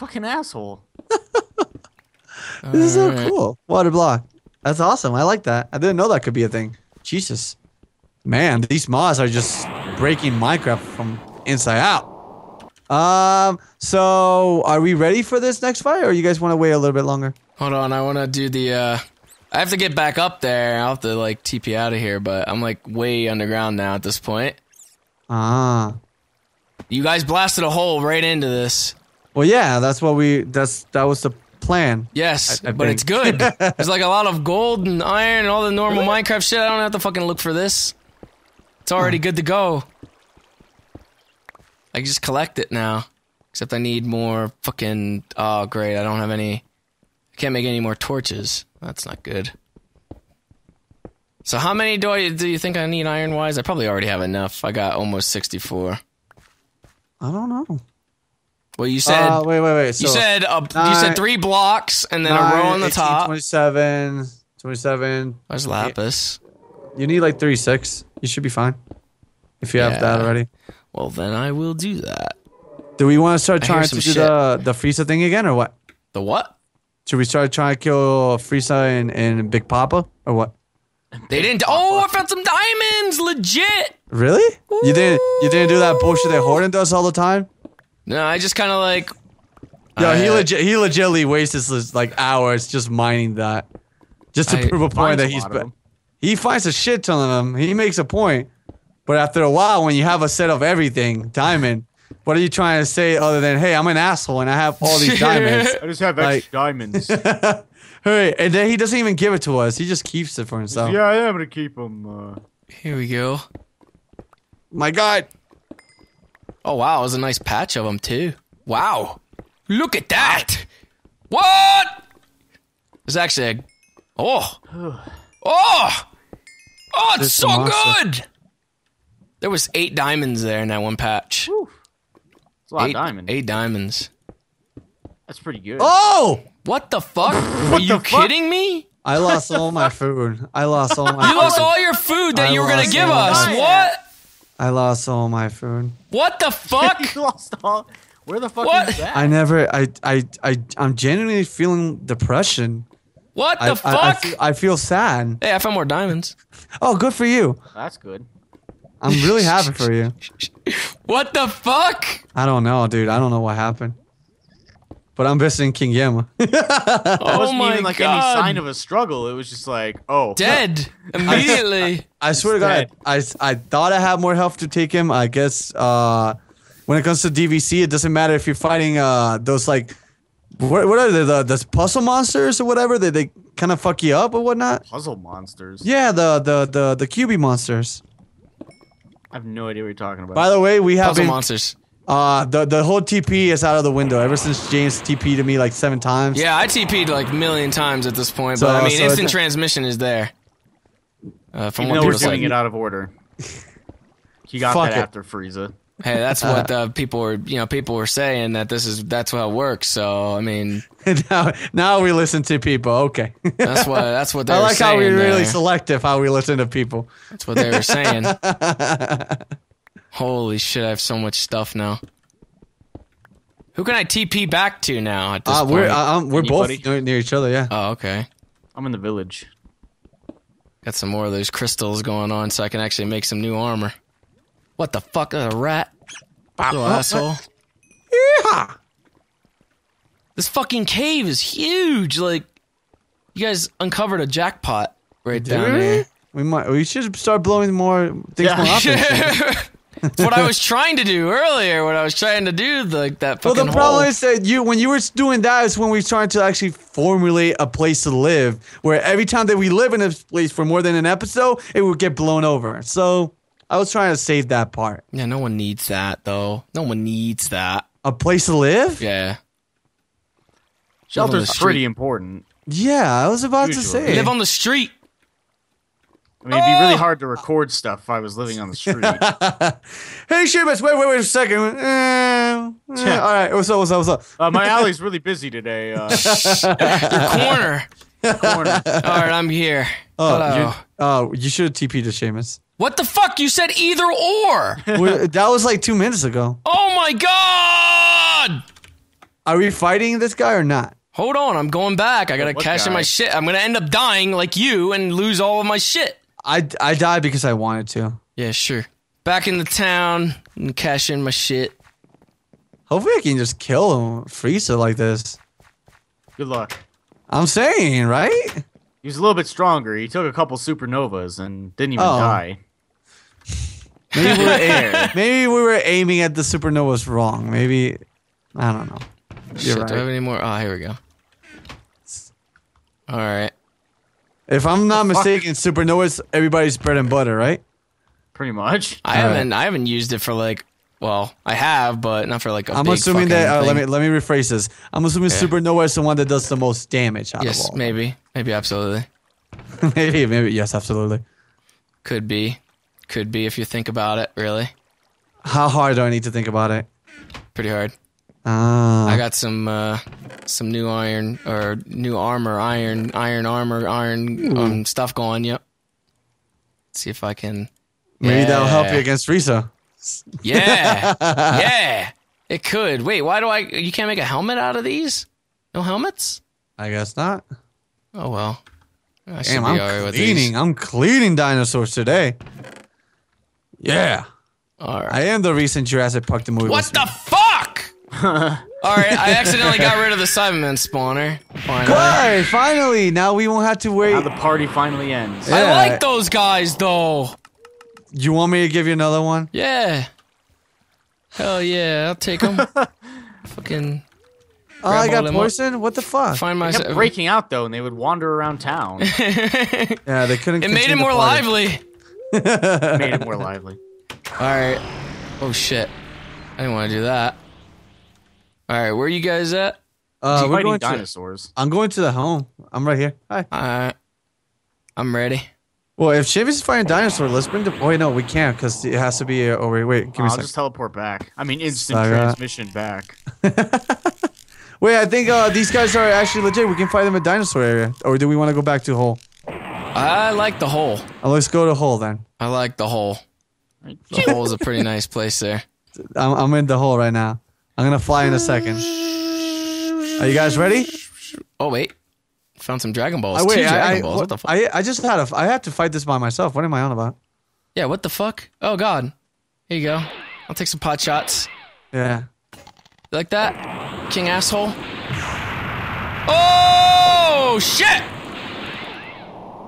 fucking asshole. This is so Alright. cool. Water block. That's awesome. I like that. I didn't know that could be a thing. Jesus. Man, these mods are just breaking Minecraft from inside out. Um, so are we ready for this next fight or you guys want to wait a little bit longer? Hold on, I want to do the. uh I have to get back up there. I'll have to like TP out of here, but I'm like way underground now at this point. Ah. You guys blasted a hole right into this. Well, yeah, that's what we that's that was the plan. Yes, I but it's good. There's like a lot of gold and iron and all the normal Minecraft shit. I don't have to fucking look for this. It's already good to go. I can just collect it now. Except I need more fucking. Oh, great. I don't have any. I can't make any more torches. That's not good. So how many do I do you think I need iron wise? I probably already have enough. I got almost 64. I don't know. Well, you said uh, wait, wait, wait. you So said a, you said three blocks and then a row on the 18, top. 27, 27. Where's lapis? You need like 36. You should be fine. If you have that already. Well, then I will do that. Do we want to start trying to some do shit. the the Frieza thing again or what? The what? Should we start trying to kill Frieza and, and Big Papa or what? They didn't. Oh, I found some diamonds. Legit. Really? You didn't you didn't do that bullshit that Horton does all the time? No, I just kind of like. Yo, he I- legit he legitly wastes his like hours just mining that. Just to I- prove a point Finds that a he's lot of be- them. he finds a shit ton of them. He makes a point. But after a while, when you have a set of everything, diamond, what are you trying to say other than, hey, I'm an asshole and I have all these diamonds? I just have Like- extra diamonds. hey, and then he doesn't even give it to us. He just keeps it for himself. yeah, I am gonna keep them. Uh, Here we go. My God. Oh wow, it was a nice patch of them too. Wow, look at that. What? There's actually a. Oh. Oh. Oh, it's There's so monster. good. There was eight diamonds there in that one patch. it's a lot eight, of diamonds. Eight diamonds. That's pretty good. Oh! What the fuck? Are you fuck? kidding me? I lost all my food. I lost all my You lost all your food that I you were gonna give us. my- What? I lost all my food. What the fuck? you lost all. Where the fuck What? is that? I never. I. I. I. I'm genuinely feeling depression. What the I, fuck? I, I, feel, I feel sad. hey, I found more diamonds. Oh, good for you. That's good. I'm really happy for you. What the fuck? I don't know, dude. I don't know what happened. But I'm visiting King Yama. It Oh wasn't my even like god! any sign of a struggle. It was just like, oh, Dead immediately. I swear to God. I, I thought I had more health to take him. I guess uh, when it comes to DBC, it doesn't matter if you're fighting uh, those like what, what are they the the puzzle monsters or whatever that they kind of fuck you up or whatnot. puzzle monsters. Yeah, the the the the QB monsters. I have no idea what you're talking about. By the way, we have Puzzle been, monsters. Uh the the whole TP is out of the window ever since James TP to me like seven times. Yeah, I TP'd like a million times at this point, So- but I mean, so instant it- transmission is there. Uh, from what we're doing say. it out of order. He got that it. after Frieza. Hey, that's what uh, people were, you know, people were saying that this is that's how it works. So I mean, now now we listen to people. Okay. that's what that's what they I were like saying. how we're really selective how we listen to people. That's what they were saying. Holy shit! I have so much stuff now. Who can I TP back to now at this Uh, point? we're uh, um, we're both Anybody? near, near each other. Yeah. oh, okay. I'm in the village. Got some more of those crystals going on, so I can actually make some new armor. What the fuck? A rat? Little asshole. Yeah. This fucking cave is huge. Like, you guys uncovered a jackpot right down there. We might. We should start blowing more things Yeah. more often. That's what I was trying to do earlier. What I was trying to do, like that well, the problem hole. is that you, when you were doing that, is when we were trying to actually formulate a place to live. Where every time that we live in a place for more than an episode, it would get blown over. So I was trying to save that part. yeah, no one needs that though. No one needs that. A place to live? Yeah, Shelter's street. pretty important. Yeah, I was about to say. live on the street. I mean, it'd be really Oh! hard to record stuff if I was living on the street. hey, Seamus, wait, wait, wait a second. Uh, uh, all right, what's up? What's up? What's up? uh, my alley's really busy today. Uh, Corner. corner. All right, I'm here. Oh, Hello. you, oh, you should have TP'd to Seamus. What the fuck? You said either or. That was like two minutes ago. Oh my god! Are we fighting this guy or not? Hold on, I'm going back. I gotta what cash in my shit. I'm gonna end up dying like you and lose all of my shit. I, I died because I wanted to. Yeah, sure. Back in the town and cash in my shit. Hopefully I can just kill him, Frieza like this. Good luck. I'm saying, right? He was a little bit stronger. He took a couple supernovas and didn't even Oh. die. Maybe we, were maybe we were aiming at the supernovas wrong. Maybe I don't know. You're shit, do I have any more? Oh, here we go. All right. If I'm not The fuck? mistaken, supernovas everybody's bread and butter, right? Pretty much. I All right. haven't I haven't used it for like well, I have, but not for like a I'm big assuming fucking that. Uh, let thing. me let me rephrase this. I'm assuming Yeah. supernova is the one that does the most damage out Yes, of all. maybe. Maybe absolutely. maybe, maybe, yes, absolutely. Could be. Could be if you think about it, really. How hard do I need to think about it? Pretty hard. Ah, I got some uh some new iron or new armor, iron iron armor, iron um, stuff going, yep. See if I can maybe that'll help you against Frieza. Yeah. yeah. It could. Wait, why do I you can't make a helmet out of these? No helmets? I guess not. Oh well. I Damn, I'm cleaning. I'm cleaning dinosaurs today. Yeah, Alright. I am the recent Jurassic Park the movie. What the fuck? Alright, I accidentally got rid of the Cyberman spawner. Finally. Good. Finally, now we won't have to wait. Now the party finally ends. Yeah. I like those guys though. you want me to give you another one? Yeah. Hell yeah, I'll take them. Fucking Oh, I got them up. poison. What the fuck? find They myself. kept breaking out though, and they would wander around town. Yeah, they couldn't. It made it more party. lively. Made it more lively. All right. Oh shit. I didn't want to do that. All right, where are you guys at? Uh, we're Fighting going to, dinosaurs. I'm going to the home. I'm right here. Hi. Uh, I'm ready. Well, if Shivis is fighting dinosaur, let's bring the. Wait, no, we can't because it has to be. Uh, oh wait, wait, give me a I'll second. just teleport back. I mean, instant Saga. transmission back. Wait, I think uh, these guys are actually legit. We can fight them in dinosaur area, or do we want to go back to hole? I like the hole. Uh, let's go to hole then. I like the hole. The hole is a pretty nice place there. I'm, I'm in the hole right now. I'm gonna fly in a second. Are you guys ready? Oh wait, found some Dragon Balls. Uh, Two wait, Dragon I, Balls. What the fuck? I, I just had a. I had to fight this by myself. What am I on about? yeah, what the fuck? Oh god. Here you go. I'll take some pot shots. Yeah. You like that? King asshole. Oh shit!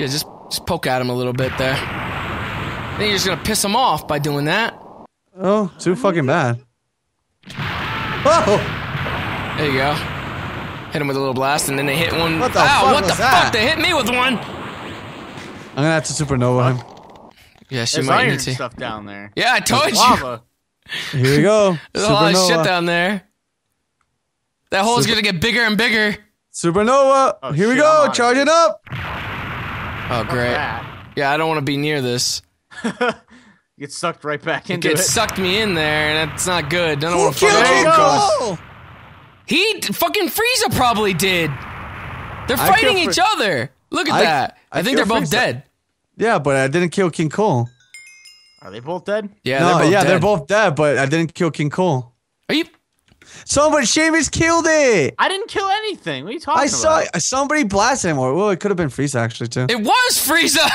Yeah, just just poke at him a little bit there. Then you're just gonna piss him off by doing that. Oh, too fucking bad. Oh, There you go. Hit him with a little blast, and then they hit one. What the Ow! fuck what the that? fuck? They hit me with one. I'm gonna have to supernova him. Yeah, she There's might iron need to. stuff down there. Yeah, I told you. Lava. Here we go. There's a lot of shit down there. That hole's Super- gonna get bigger and bigger. Supernova. Oh, Here we go. I'm it. Up. Oh great. Yeah, I don't want to be near this. Get sucked right back It into it. gets sucked me in there, and that's not good. I don't want to killed fucking. King go. He fucking Frieza probably did. They're fighting each Fri- other. Look at I- that. I, I think they're both Frieza. dead. Yeah, but I didn't kill King Cold. Are they both dead? Yeah, no, they're both yeah, dead. they're both dead, but I didn't kill King Cold. Are you? Somebody, Seamus killed it. I didn't kill anything. What are you talking I about? saw uh, somebody blasted him. Or well, it could have been Frieza actually too. It was Frieza.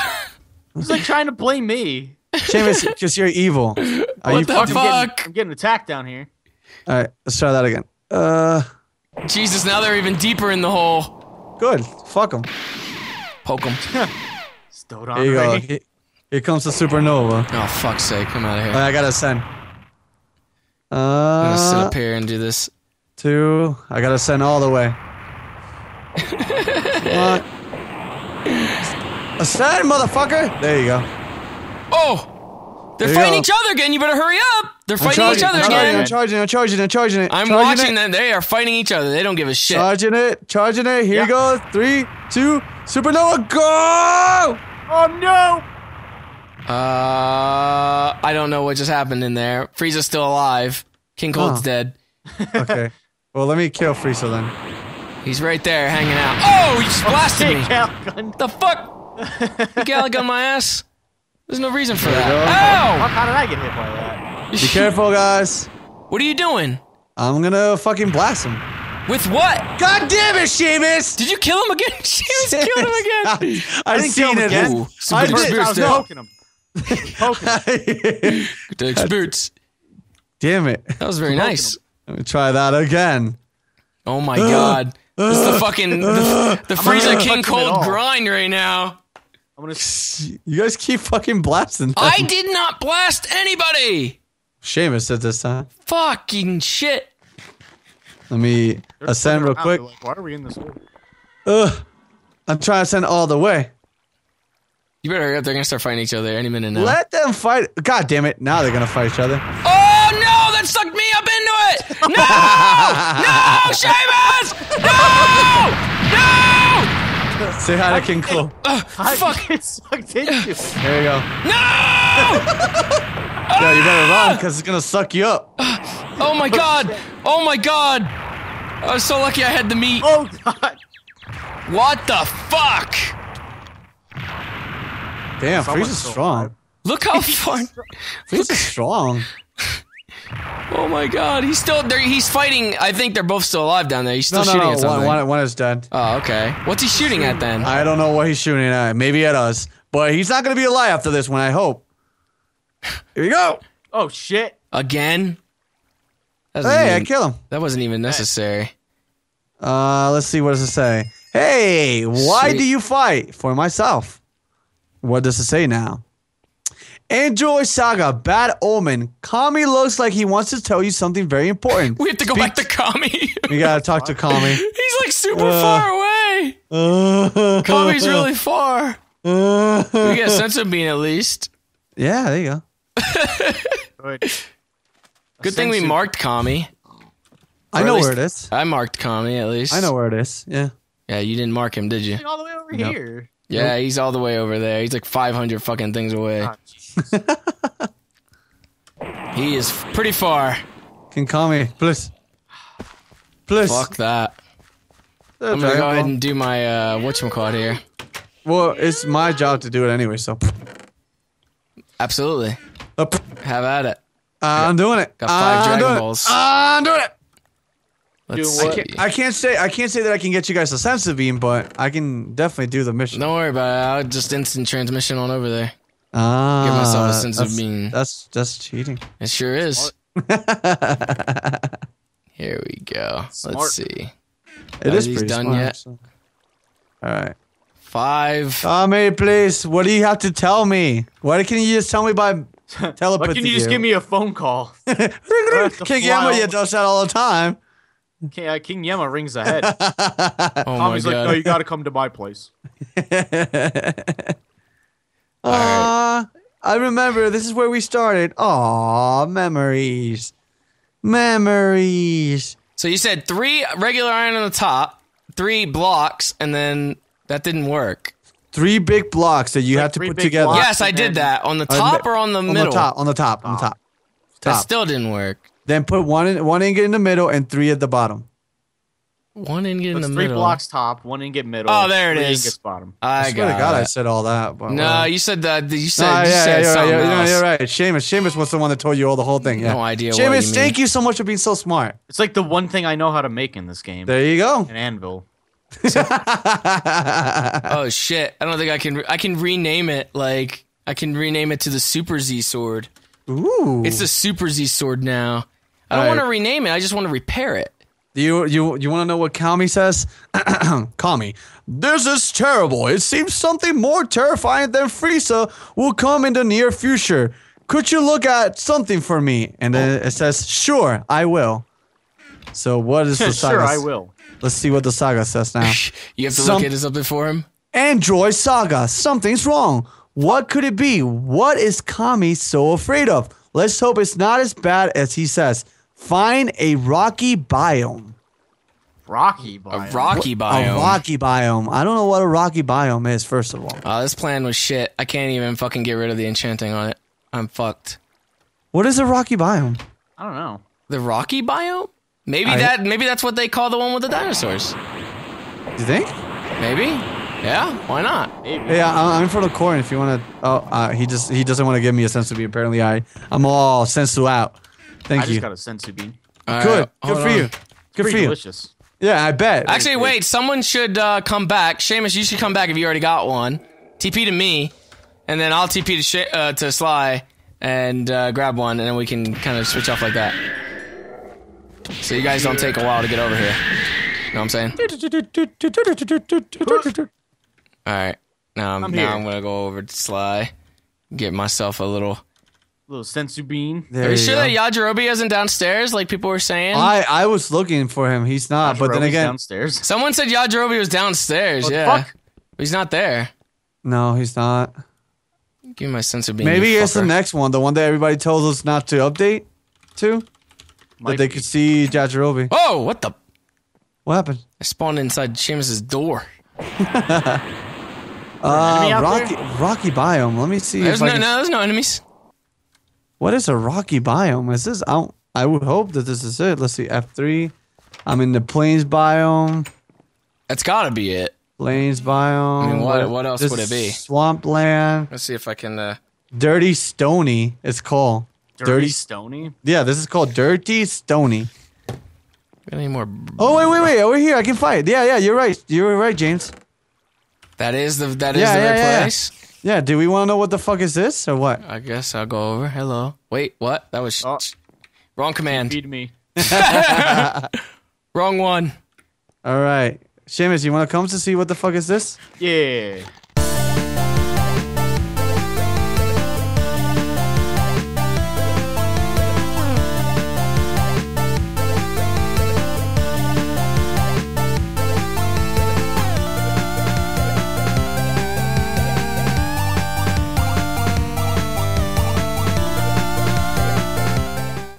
He's like trying to blame me. Seamus, just you're evil. Are What you the fucking- I'm fuck? getting, I'm getting attacked down here. All right, let's try that again. Uh, Jesus, now they're even deeper in the hole. good. Fuck them. Poke them. Stowed Here you go. on He- Here comes the supernova. Oh fuck's sake! Come out of here. I gotta send. I'm gonna sit Uh, up here and do this. two. I gotta send all the way. One. Ascend, motherfucker! There you go. Oh, they're There fighting go. each other again. You better hurry up. They're I'm fighting charging, each other I'm again. I'm charging, I'm charging, I'm charging it. I'm charging watching it, them. They are fighting each other. They don't give a shit. Charging it, charging it. Here Yeah. you go. Three, two, supernova, go! Oh no! Uh, I don't know what just happened in there. Frieza's still alive. King Cold's Oh. dead. Okay. well, let me kill Frieza then. He's right there hanging out. Oh, he just blasted Hey, me. Calgon. The fuck? You Gallagher on my ass? There's no reason for you that. go. Fuck, Ow! how did I get hit by that? Be careful, guys. What are you doing? I'm gonna fucking blast him. With what? God damn it, Seamus! Did you kill him again? Seamus killed him again. I didn't kill seen him it. again. Ooh, I did. I was there. poking him. poking him. The experience. damn it. That was very nice. Let me try that again. Oh my god. This is the fucking the, the Frieza gonna King touch him at Cold grind right now. I'm gonna. You guys keep fucking blasting. Them. I did not blast anybody. Seamus said this time. Fucking shit. Let me they're ascend real quick. Like, Why are we in this hole? Ugh. I'm trying to ascend all the way. You better hurry up. They're gonna start fighting each other any minute now. Let them fight. God damn it. Now they're going to fight each other. oh no! That sucked me up into it. No! no, Seamus! No! No! Say hi to King Cold. I Fuck. get sucked into. There you go. No! Yeah, you better run because it's going to suck you up. Oh my god! Oh my god! I was so lucky I had the meat. Oh god. What the fuck? Damn, Frieza's strong. Look how far. Frieza's strong. Oh my god, he's still there. He's fighting. I think they're both still alive down there. He's still No, no, shooting no. at something. One, one, one is dead. Oh, okay. What's he shooting at then? I don't know what he's shooting at. Maybe at us. But he's not going to be alive after this one, I hope. Here we go. Oh shit. Again? That wasn't, Hey, I even, kill him. that wasn't even necessary. Uh, let's see. What does it say? Hey, why Sweet. do you fight for myself? What does it say now? Enjoy Saga, Bad Omen. Kami looks like he wants to tell you something very important. We have to go Speak- back to Kami. We gotta talk to Kami. he's like super Uh. far away. Uh, Kami's really far. uh, We get a sense of being at least. yeah, there you go. Good. Good thing we Sensu- marked Kami. I Or know at where it is. I marked Kami at least. I know where it is. Yeah. Yeah, you didn't mark him, did you? All the way over Nope. here. Yeah, he's all the way over there. He's like 500 fucking things away. Ah, jeez. He is pretty far. Can call me, please. Please. Fuck that. I'm gonna go ahead and do my uh, whatchamacallit here. Well, it's my job to do it anyway, so. Absolutely. Uh, Have at it. I'm doing it. Got five I'm Dragon doing it. Balls. I'm doing it. Let's Doing what? see. I can't say I can't say that I can get you guys a sensu bean, but I can definitely do the mission. Don't worry about it. I'll just instant transmission on over there. Ah, Give myself a sensu bean- That's that's cheating. It sure is. Here we go. Smart. Let's see. It Are is pretty done smart, yet? so. All right. Five. Kami, please. What do you have to tell me? Why can't you just tell me by telepathy? Why can you just give me a phone call? King have King Yama all- does that all the time. King, uh, King Yemma rings ahead. Oh my Tommy's like, god. no, you got to come to my place. Aw, I remember this is where we started. Aw, memories. Memories. so you said three regular iron on the top, three blocks, and then that didn't work. Three big blocks that you Like have to put together. yes, I did that on the Uh, top mi- or on the on middle. On the top, on the top, on the top. That still didn't work. Then put one in, one ingot in the middle and three at the bottom. One ingot in That's the three middle. blocks top, one ingot middle. Oh, there it three is. ingots bottom. I, I swear to got God, I said all that. But No, well. you said that. You said, you yeah, said yeah, you're, something right, you're, else. you're right. Seamus, Seamus was the one that told you all the whole thing. Yeah. No idea what Seamus, you thank you so much for being so smart. It's like the one thing I know how to make in this game. There you go. An anvil. Oh shit! I don't think I can. I can rename it. Like I can rename it to the Super Z sword. Ooh. It's the Super Z sword now. I don't Alright. want to rename it. I just want to repair it. Do you you you want to know what Kami says? Kami, this is terrible. It seems something more terrifying than Frieza will come in the near future. Could you look at something for me? And then oh. it says, "Sure, I will." So what is the saga? sure, I will. Let's see what the saga says now. You have to Some- look into something for him. Android Saga, something's wrong. What could it be? What is Kami so afraid of? Let's hope it's not as bad as he says. Find a rocky biome. Rocky biome. A rocky biome. A rocky biome. I don't know what a rocky biome is, first of all. Oh, this plan was shit. I can't even fucking get rid of the enchanting on it. I'm fucked. What is a rocky biome? I don't know. The rocky biome? Maybe I- that. Maybe that's what they call the one with the dinosaurs. Do you think? Maybe. Yeah. Why not? Maybe. Yeah, I- I'm in front of Korin. If you want to, oh, uh, he just he doesn't want to give me a sense of me. Apparently, I I'm all sensu out. Thank I you. just got a sensu bean. All Good. right, Good hold for on. you. Good Pretty for you. delicious. Yeah, I bet. Actually, wait. Someone should uh, come back. Seamus, you should come back if you already got one. TP to me, and then I'll TP to Sha- uh, to Sly and uh, grab one, and then we can kind of switch off like that. So you guys don't take a while to get over here. You know what I'm saying? All right. Now I'm, I'm now here. I'm gonna go over to Sly, get myself a little. Little sensu bean. There Are you you sure go. that Yajirobe isn't downstairs, like people were saying? I I was looking for him. He's not. But then again, downstairs. Someone said Yajirobe was downstairs. What the yeah, fuck? but he's not there. no, he's not. Give me my sensu bean. Maybe it's the next one, the one that everybody tells us not to update to, that they be. could see Yajirobe. Oh, what the? What happened? I spawned inside Seamus's door. Uh, out rocky Rocky biome. Let me see. There's if I no, can- no, there's no enemies. What is a rocky biome? Is this? I, I would hope that this is it. Let's see. F three. I'm in the plains biome. That's gotta be it. Plains biome. I mean, what- what else this would it be? is Swampland. Let's see if I can. Uh, Dirty Stony. It's called. Dirty, Dirty- Stony. Yeah, this is called Dirty Stony. got any more? Oh wait, wait, wait! Over here, I can fight. Yeah, yeah, you're right. You're right, James. That is the that is Yeah, the yeah, right yeah, yeah. Place. Yeah. Do we want to know what the fuck is this or what? I guess I'll go over. Hello. Wait, what? That was Oh. wrong command. Feed me. Wrong one. All right, Seamus, you want to come to see what the fuck is this? Yeah.